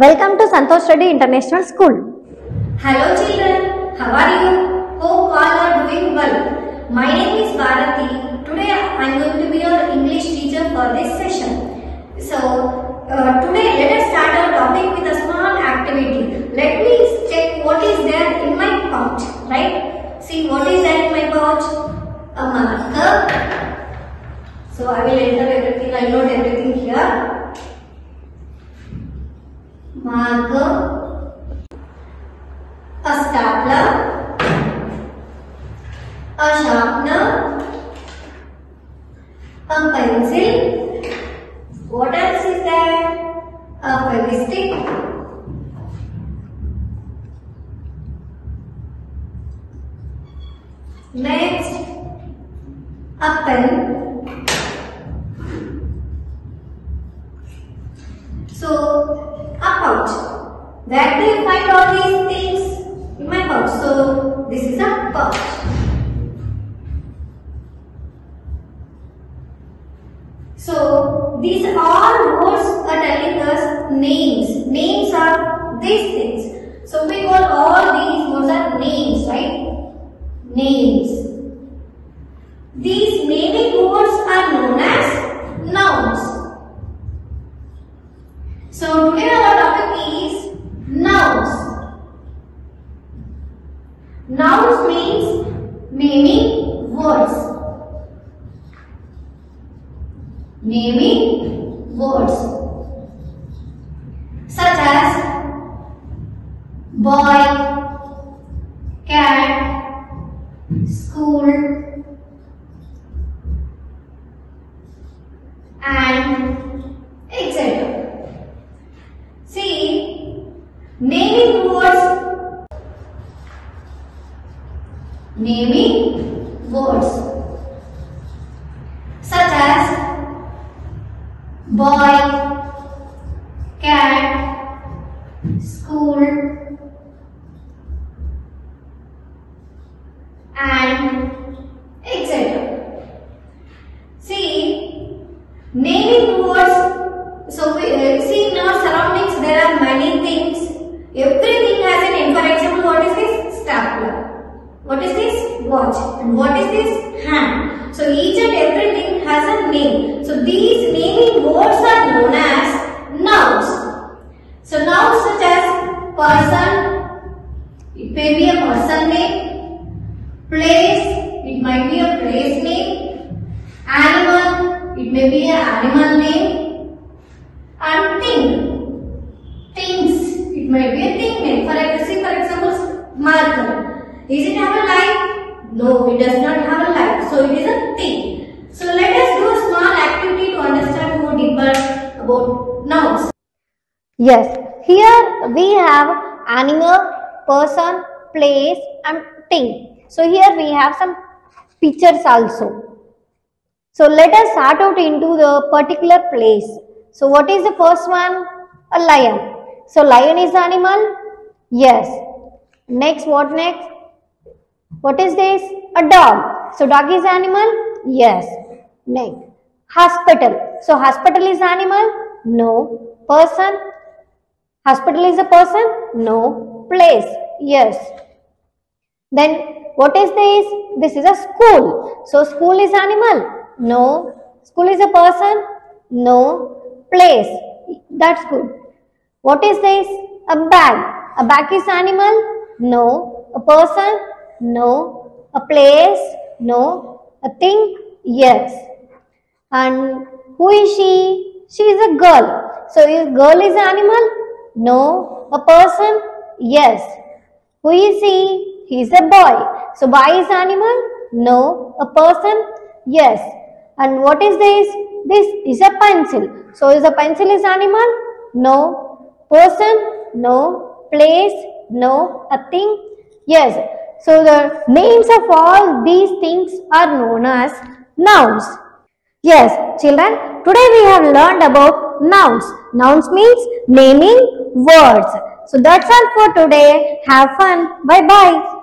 Welcome to Santosh Reddy International School. Hello children, how are you? Hope all are doing well. My name is Bharati. Today I am going to be your English teacher for this session. So uh, today let us start our topic with a small activity. Let me check what is there in my pouch, right? See what is there in my pouch? A marker. So I will enter everything, I note everything Marker a stapler, a sharpener, a pencil. What else is there? A fevistick. Next, a pen. So, this is a pouch. So, these all words are telling us names. Names are these things. So, we call all these words are names, right? Names. These naming words are known as nouns. So today our topic is nouns. Nouns means naming words. Naming words such as boy, cat, school, and etc. See, naming words, naming words such as boy, cat, school, and etc. See, naming words. So we uh, see in our surroundings there are many things. Everything has a name. For example, what is this stapler? What is watch? And what is this hand? So each and everything has a name. So these naming words are known as nouns. So nouns such as person, it may be a person name, place, it might be a place name, animal, it may be an animal name, and thing, things, it might be a thing name. For example, for example, marker. Is it have a life? No, it does not have a life. So it is a thing. So let us do a small activity to understand more deeper nouns. Yes, here we have animal, person, place and thing. So here we have some pictures also. So let us start out into the particular place. So what is the first one? A lion. So lion is animal? Yes. Next, what next? What is this? A dog. So dog is animal? Yes. Next. Hospital. So hospital is animal? No. Person? Hospital is a person? No. Place? Yes. Then what is this? This is a school. So school is animal? No. School is a person? No. Place? That's good. What is this? A bag. A bag is animal? No. A person? No. A place? No. A thing? Yes. And who is she? She is a girl. So is girl is an animal? No. A person? Yes. Who is he? He is a boy. So boy is animal? No. A person? Yes. And what is this? This is a pencil. So is a pencil is animal? No. Person? No. Place? No. A thing? Yes. So the names of all these things are known as nouns. Yes, children, today we have learned about nouns. Nouns means naming words. So that's all for today. Have fun. Bye bye.